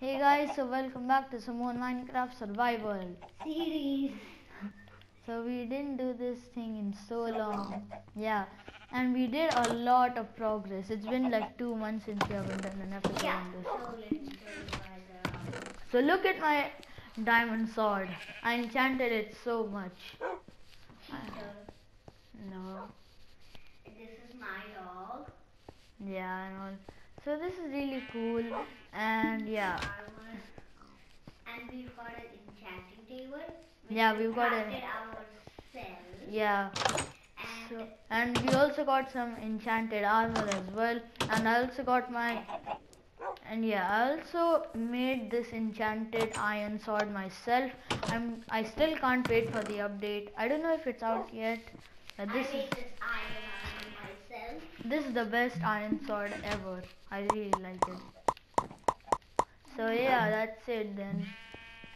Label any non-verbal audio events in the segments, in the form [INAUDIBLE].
Hey guys, so welcome back to some more Minecraft survival. Series. So we didn't do this thing in so long. Yeah. And we did a lot of progress. It's been like two months since we haven't done an episode Yeah. on this. So let me tell you guys. So look at my diamond sword. I enchanted it so much. No. This is my dog. Yeah, and all. So this is really cool. And yeah. And we've got an enchanting table. Yeah, we we've got a- Yeah. And So, and we also got some enchanted armor as well. And I also got my and yeah, I also made this enchanted iron sword myself. I'm I still can't wait for the update. I don't know if it's out yet. But this is this iron armor myself. this is the best iron sword ever. I really like it. So yeah, that's it then.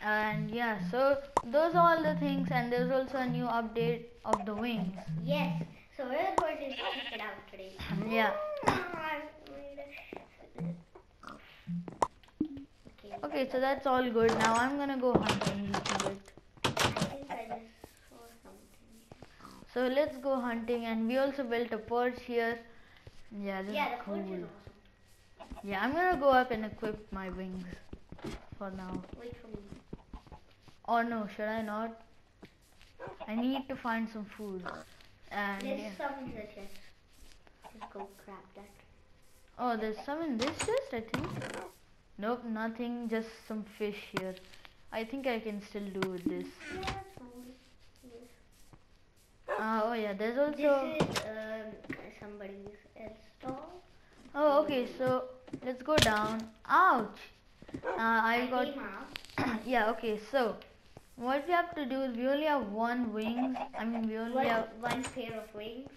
And yeah, so those are all the things and there's also a new update of the wings. Yes. So we're going to check it out today. Yeah. I made it. Okay. So that's all good. Now I'm gonna go hunting a little bit. I think I just saw something. So let's go hunting and we also built a perch here. Yeah, this Yeah, is cool. awesome. Yeah, I'm gonna go up and equip my wings for now. Wait for me. Oh no, should I not? I need to find some food. And There's yeah. some in the chest. Just go grab that. Oh, there's some in this chest, I think. Nope, nothing, just some fish here. I think I can still do with this. Yeah. Uh, oh yeah, there's also. This is um, somebody's else stall. Oh, okay, so let's go down. Ouch! Uh, I I got. [COUGHS] yeah, okay, so what we have to do is we only have one wings. I mean, we only One, have. one pair of wings.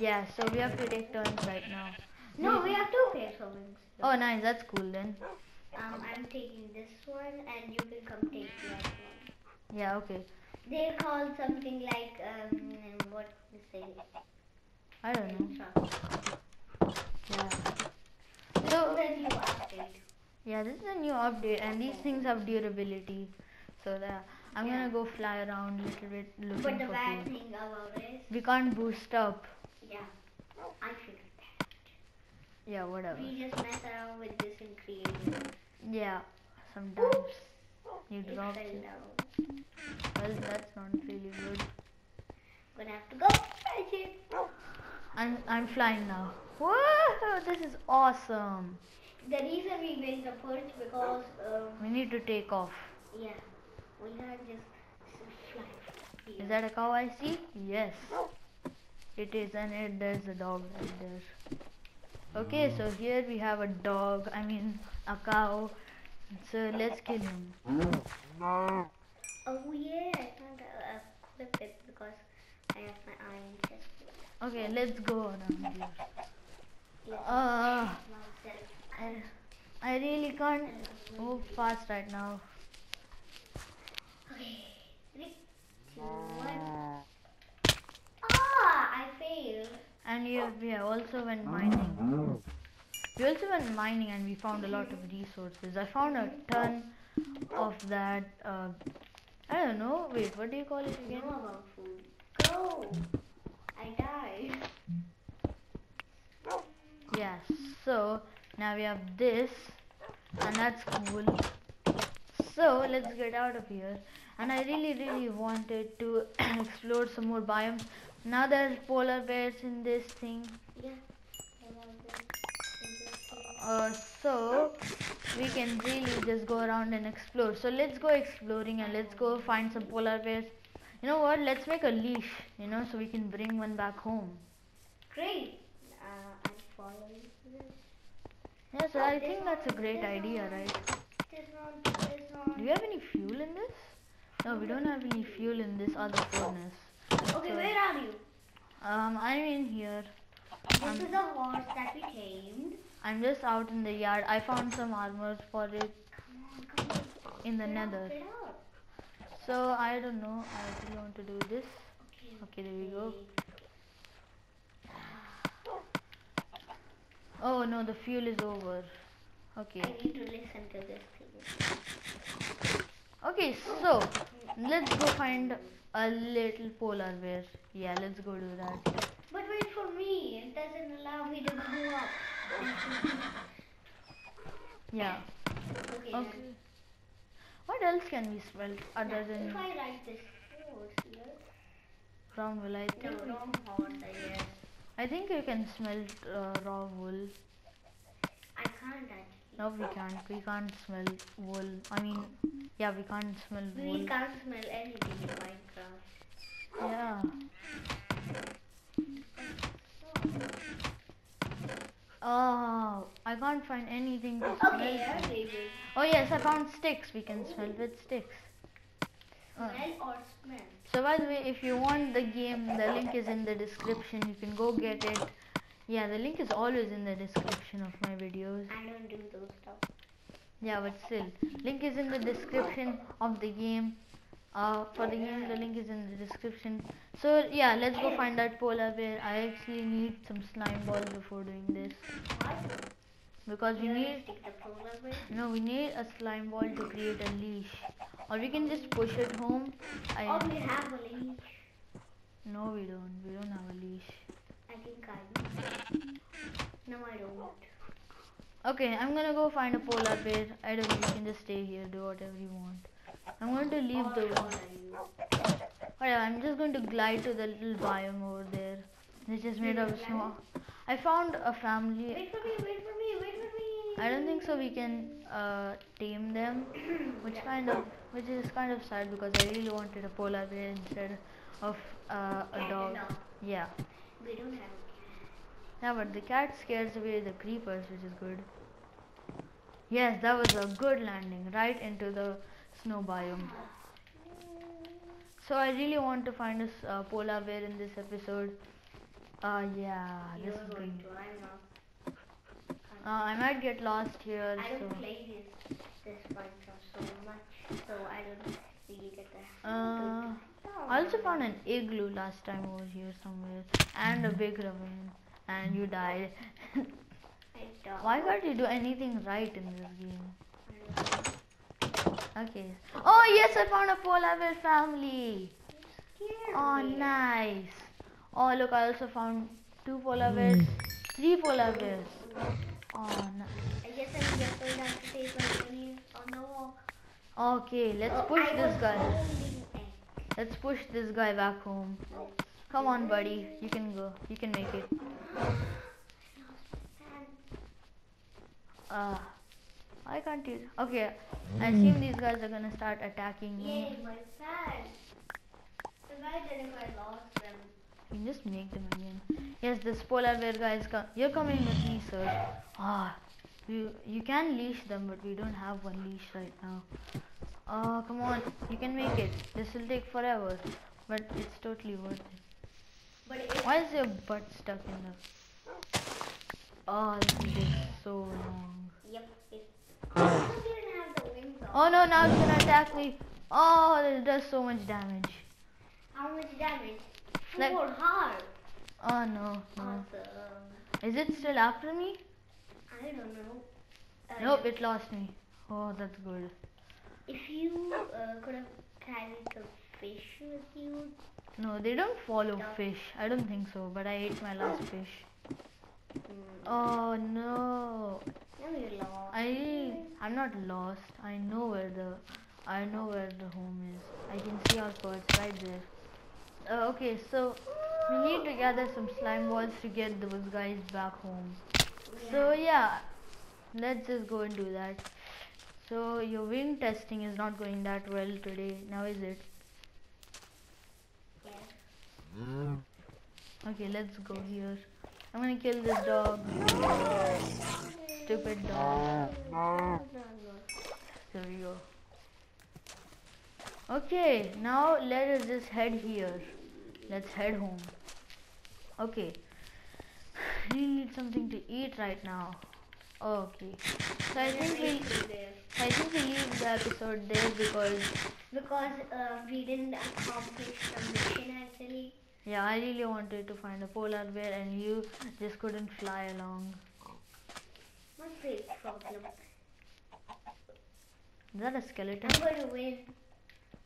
Yeah, so we have to take turns right now. No, we have two pairs of wings. Oh, nice, that's cool then. Um, I'm taking this one, and you can come take the other one. Yeah, okay. They call something like um, what to say? I don't know. Yeah. This So, is a new update. yeah, this is a new update, and these things have durability. So, yeah, I'm gonna go fly around a little bit looking But the for bad food. thing about it, We can't boost up. yeah, oh, I figured that. Yeah, whatever. We just mess around with this and create it. Yeah, sometimes you It drop it. down. Well, that's not really good. Gonna have to go fetch it. Oh. I'm I'm flying now. Whoa, this is awesome. The reason we built the perch because um, We need to take off. yeah, we can't just fly. Is that a cow I see? Yes. It is, and it, there's a dog right there. Okay, so here we have a dog. I mean, a cow. So let's kill him. Oh yeah, I can't uh, equip it because I have my iron chest. Okay, let's go around here. Uh. I, I really can't move fast right now. Okay, three, two, one. Ah, I failed. And here we also went mining. We also went mining and we found a lot of resources. I found a ton of that. Uh, I don't know. Wait, what do you call it again? about food. Go. I died. Yes. So now we have this, and that's cool. So let's get out of here. And I really, really wanted to [CLEARS THROAT] explore some more biomes. Now there's polar bears in this thing. Yeah. I want them in this thing. Uh, so we can really just go around and explore. So let's go exploring and let's go find some polar bears. You know what? Let's make a leash. You know, so we can bring one back home. Great. Uh, I'm following this. Yes, I think that's a great idea, right? This one, this one. Do you have any fuel in this? No, we don't have any fuel in this other furnace. Okay, where are you? Um, I'm in here. This is the horse that we tamed. I'm just out in the yard. I found some armor for it Come on, come on. in the Get nether. So I don't know. I really want to do this. Okay. There we go. Oh no, the fuel is over. Okay. I need to listen to this thing. Okay, so let's go find a little polar bear. Yeah, let's go do that. But wait for me. It doesn't allow me to go up. Yeah. Okay. Okay. What else can we smell other Now, than if I write this here. brown wool? I think we- wrong horse, I guess. I think you can smell uh, raw wool. I can't actually. No, we can't. We can't smell wool. I mean, yeah, we can't smell We wool. can't smell anything in Minecraft. Yeah. Oh, I can't find anything to smell. Okay. Oh yes, I found sticks. We can smell with sticks. Uh, Smell or smell? So by the way, if you want the game, the link is in the description. You can go get it. Yeah, the link is always in the description of my videos. I don't do those stuff. Yeah, but still, link is in the description of the game. Uh, for the game, the link is in the description. So yeah, let's go find that polar bear. I actually need some slime balls before doing this? Because we need no, we need a slime ball to create a leash, or we can just push it home. I Oh, we have a leash. no, we don't. We don't have a leash. I think I do. No, I don't. Okay, I'm gonna go find a polar bear. I don't know. You can just stay here, do whatever you want. I'm going to leave the. You? Alright, oh, I'm just going to glide to the little biome over there. Which is made of Little snow. I found a family. Wait for me, wait for me, wait for me. I don't think so. We can uh, tame them, [CLEARS THROAT] which kind of, which is kind of sad because I really wanted a polar bear instead of uh, a dog. Yeah, We don't have yeah, but the cat scares away the creepers, which is good. Yes, that was a good landing, right into the snow biome. So I really want to find a uh, polar bear in this episode. Uh, yeah, this is going to, I'm not. Uh, I might get lost here, I so. don't play this this Minecraft so much, so I don't really get the. Uh, I also found an igloo last time over here somewhere, and a big ravine, and you died. [LAUGHS] Why can't you do anything right in this game? I don't know. Okay. Oh yes, I found a polar bear family. Oh nice. Oh look, I also found two polar bears, three polar bears. Oh no. I guess I'm just going to have to take my on the wall. Okay, let's Oh, push I this guy. Let's push this guy back home. Come on, buddy. You can go. You can make it. Uh, why can't you? Okay, I assume these guys are gonna start attacking me. Yay, my fan. Imagine if I lost can just make them again. Yes, this polar bear guy is com- You're coming with me, sir. Ah, you you can leash them, but we don't have one leash right now. Oh, come on. You can make it. This will take forever, but it's totally worth it. But Why is your butt stuck in the? Oh, this will take so long. Yep. If I didn't have the wings on. Oh no, now it's gonna attack me. Oh, it does so much damage. How much damage? Like- hearts. Oh no, no. Awesome. Is it still after me? I don't know. Uh, Nope, it lost me. Oh, that's good. If you uh, could have carried the fish with you, No, they don't follow No. fish. I don't think so, but I ate my last fish. mm, Oh no. now you're lost. I I'm not lost. I know where the I know where the home is. I can see our birds right there. Uh, okay, so we need to gather some slime balls to get those guys back home. So yeah, let's just go and do that. So your wing testing is not going that well today. Now is it? Yeah. Okay, let's go here. I'm gonna kill this dog. Stupid dog. There we go. Okay, now let us just head here. Let's head home. Okay. We need something to eat right now. Okay. So I think we I think we leave the episode there because Because uh, we didn't accomplish the mission actually. yeah, I really wanted to find a polar bear and you just couldn't fly along. Not big problem. Is that a skeleton? I'm going to win.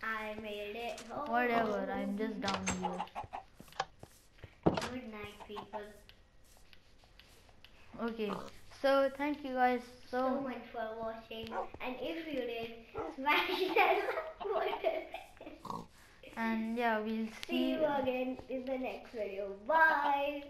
I made it. Oh. Whatever, I'm just down here. Good night, people. Okay, so thank you guys So so much for watching. And if you did, smash [LAUGHS] that button. and yeah, we'll See you again in the next video. Bye.